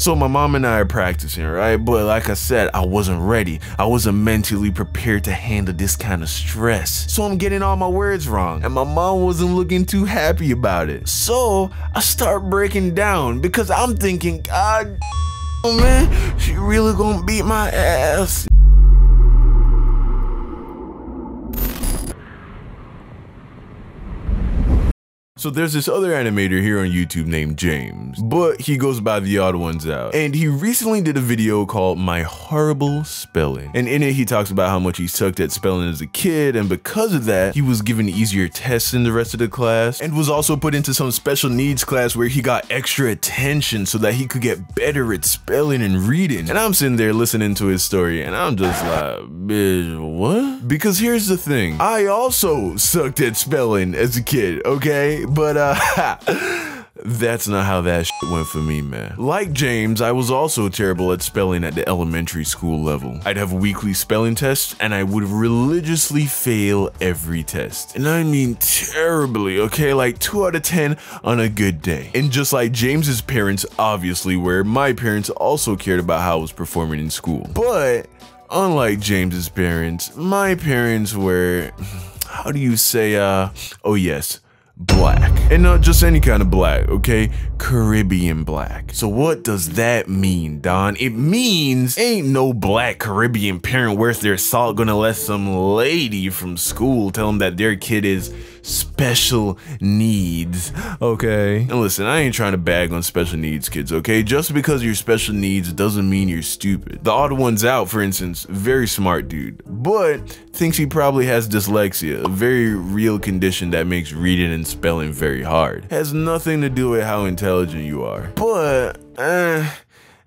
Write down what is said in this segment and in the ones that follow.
So my mom and I are practicing, right? But like I said, I wasn't ready. I wasn't mentally prepared to handle this kind of stress. So I'm getting all my words wrong, and my mom wasn't looking too happy about it. So I start breaking down because I'm thinking, God, man, she really gonna beat my ass. So there's this other animator here on YouTube named James, but he goes by TheOdd1sOut. And he recently did a video called My Horrible Spelling. And in it, he talks about how much he sucked at spelling as a kid, and because of that, he was given easier tests than the rest of the class, and was also put into some special needs class where he got extra attention so that he could get better at spelling and reading. And I'm sitting there listening to his story, and I'm just like, bitch, what? Because here's the thing, I also sucked at spelling as a kid, okay? But uh That's not how that shit went for me, man. Like James, I was also terrible at spelling at the elementary school level. I'd have weekly spelling tests and I would religiously fail every test. And I mean terribly, okay? Like 2 out of 10 on a good day. And just like James's parents obviously were, my parents also cared about how I was performing in school. But unlike James's parents, my parents were how do you say uh oh yes black. And not just any kind of black, okay? Caribbean black. So what does that mean, Don? It means ain't no black Caribbean parent worth their salt gonna let some lady from school tell them that their kid is special needs, okay? And listen, I ain't trying to bag on special needs kids, okay? Just because you're special needs doesn't mean you're stupid. TheOdd1sOut, for instance, very smart dude, but thinks he probably has dyslexia, a very real condition that makes reading and spelling very hard. Has nothing to do with how intelligent you are. But, eh,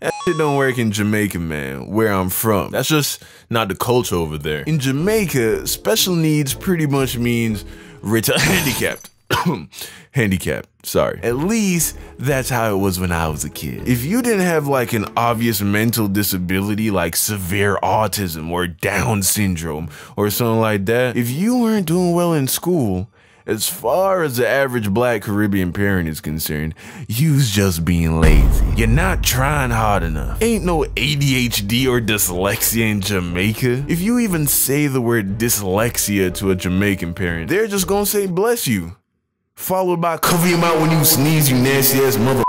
that shit don't work in Jamaica, man, where I'm from. That's just not the culture over there. In Jamaica, special needs pretty much means reti- handicapped. handicapped, sorry. At least that's how it was when I was a kid. If you didn't have like an obvious mental disability like severe autism or Down syndrome or something like that, if you weren't doing well in school, as far as the average black Caribbean parent is concerned, you's just being lazy. You're not trying hard enough. Ain't no ADHD or dyslexia in Jamaica. If you even say the word dyslexia to a Jamaican parent, they're just gonna say bless you. Followed by cover your mouth when you sneeze, you nasty ass mother.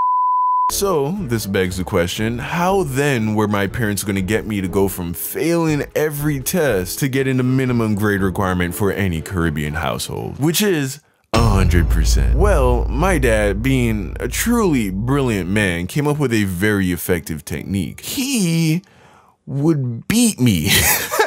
So, this begs the question, how then were my parents going to get me to go from failing every test to getting the minimum grade requirement for any Caribbean household, which is 100%. Well, my dad, being a truly brilliant man, came up with a very effective technique. He would beat me.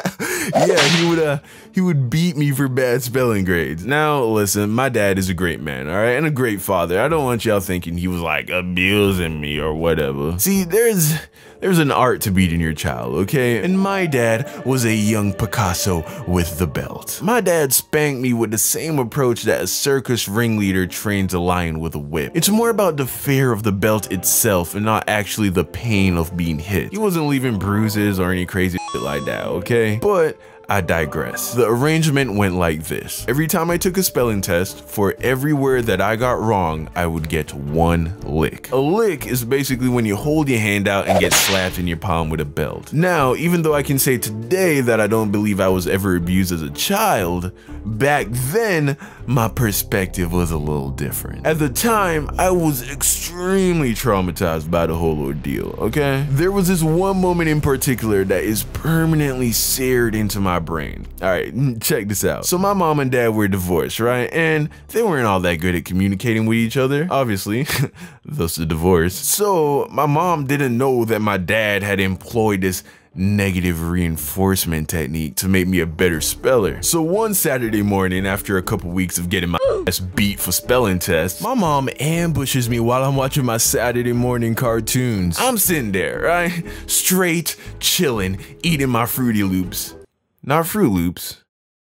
yeah, he would uh he would beat me for bad spelling grades. Now, listen, my dad is a great man, all right, and a great father. I don't want y'all thinking he was like abusing me or whatever. See, there's there's an art to beating your child, okay? And my dad was a young Picasso with the belt. My dad spanked me with the same approach that a circus ringleader trains a lion with a whip. It's more about the fear of the belt itself and not actually the pain of being hit. He wasn't leaving bruises or any crazy like that, okay? But I digress. The arrangement went like this. Every time I took a spelling test, for every word that I got wrong, I would get one lick. A lick is basically when you hold your hand out and get slapped in your palm with a belt. Now, even though I can say today that I don't believe I was ever abused as a child, back then, my perspective was a little different. At the time, I was extremely traumatized by the whole ordeal, okay? There was this one moment in particular that is permanently seared into my brain. All right, check this out. So my mom and dad were divorced, right? And they weren't all that good at communicating with each other, obviously, thus the divorce. So my mom didn't know that my dad had employed this negative reinforcement technique to make me a better speller. So one Saturday morning, after a couple weeks of getting my ass beat for spelling tests, my mom ambushes me while I'm watching my Saturday morning cartoons. I'm sitting there, right? Straight, chilling, eating my Fruity Loops. Not Fruit Loops,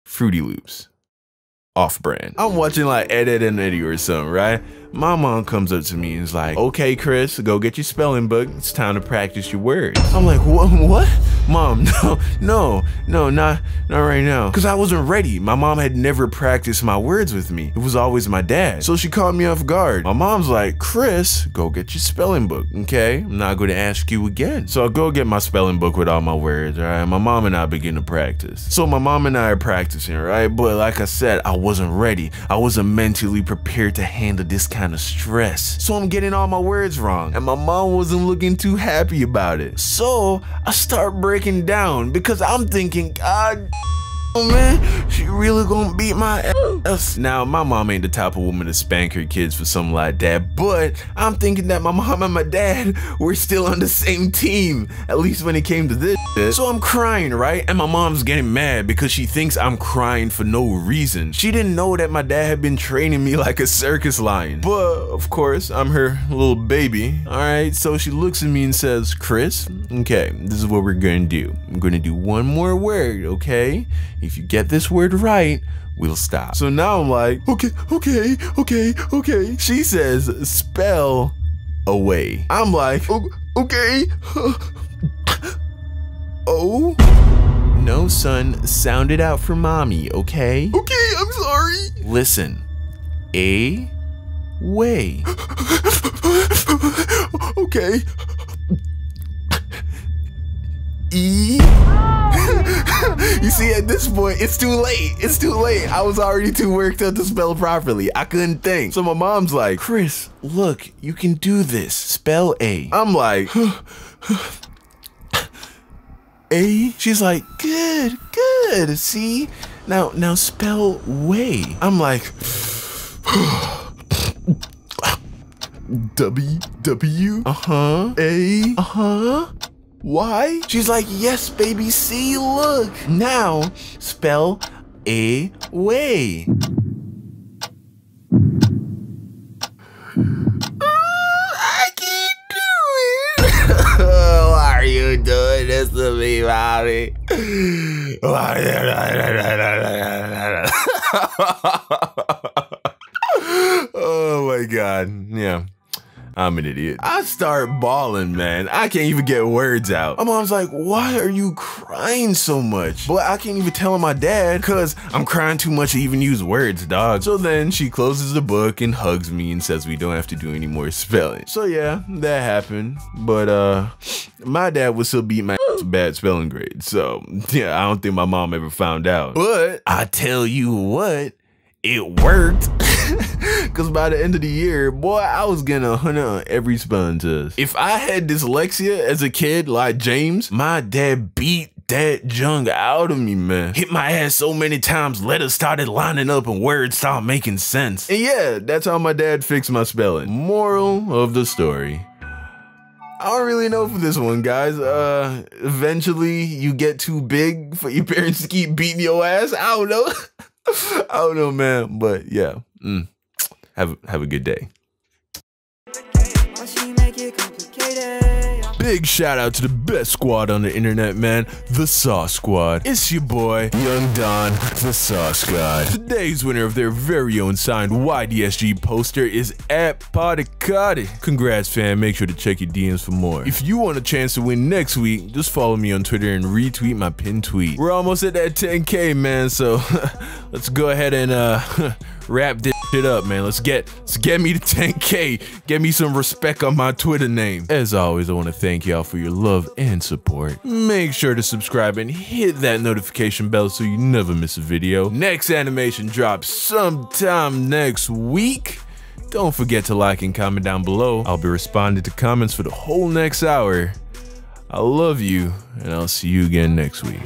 Fruity Loops. Off brand. I'm watching like Ed, Edd, and Eddy or something, right? My mom comes up to me and is like, okay, Chris, go get your spelling book. It's time to practice your words. I'm like, what? What? Mom, no, no, no, not, not right now. Cause I wasn't ready. My mom had never practiced my words with me. It was always my dad. So she caught me off guard. My mom's like, Chris, go get your spelling book, okay? I'm not gonna ask you again. So I go get my spelling book with all my words, all right? My mom and I begin to practice. So my mom and I are practicing, right? But like I said, I wasn't ready. I wasn't mentally prepared to handle this kind of stress. So I'm getting all my words wrong. And my mom wasn't looking too happy about it. So I start breaking down because I'm thinking, God Oh man, she really gonna beat my ass. Now, my mom ain't the type of woman to spank her kids for something like that, but I'm thinking that my mom and my dad were still on the same team, at least when it came to this shit. So I'm crying, right? And my mom's getting mad because she thinks I'm crying for no reason. She didn't know that my dad had been training me like a circus lion. But, of course, I'm her little baby. Alright, so she looks at me and says, Chris, okay, this is what we're gonna do. I'm gonna do one more word, okay? If you get this word right, we'll stop. So now I'm like, okay, okay, okay, okay. She says, spell away. I'm like, okay. oh. No, son, sound it out for mommy, okay? Okay, I'm sorry. Listen. A way. okay. E you see, at this point, it's too late. It's too late. I was already too worked up to spell properly. I couldn't think. So my mom's like, Chris, look, you can do this. Spell A. I'm like, A? She's like, good, good. See? Now, now spell way. I'm like, W, W, uh-huh, A, uh-huh. Why? She's like, yes, baby, see, look. Now, spell a way. Doing this to me, mommy? oh my god, yeah. I'm an idiot. I start bawling, man. I can't even get words out. My mom's like, why are you crying so much? But I can't even tell my dad because I'm crying too much to even use words, dog. So then she closes the book and hugs me and says we don't have to do any more spelling. So yeah, that happened. But uh, my dad would still beat my bad spelling grade. So yeah, I don't think my mom ever found out. But I tell you what, it worked. Cause by the end of the year, boy, I was getting a hundred on every spelling test. If I had dyslexia as a kid like James, my dad beat that junk out of me, man. Hit my ass so many times, letters started lining up and words started making sense. And yeah, that's how my dad fixed my spelling. Moral of the story. I don't really know for this one, guys. Uh, eventually you get too big for your parents to keep beating your ass. I don't know. I don't know, man. But yeah. Mm. Have have a good day. Big shout out to the best squad on the internet, man. The Sauce Squad. It's your boy, Young Don, the Sauce Squad. Today's winner of their very own signed YDSG poster is at particarti. Congrats, fam. Make sure to check your DMs for more. If you want a chance to win next week, just follow me on Twitter and retweet my pinned tweet. We're almost at that 10K, man, so let's go ahead and uh wrap this shit up, man. Let's get let's get me to 10k. Get me some respect on my Twitter name. As always, I want to thank y'all for your love and support. Make sure to subscribe and hit that notification bell so you never miss a video. Next animation drops sometime next week. Don't forget to like and comment down below. I'll be responding to comments for the whole next hour. I love you, and I'll see you again next week.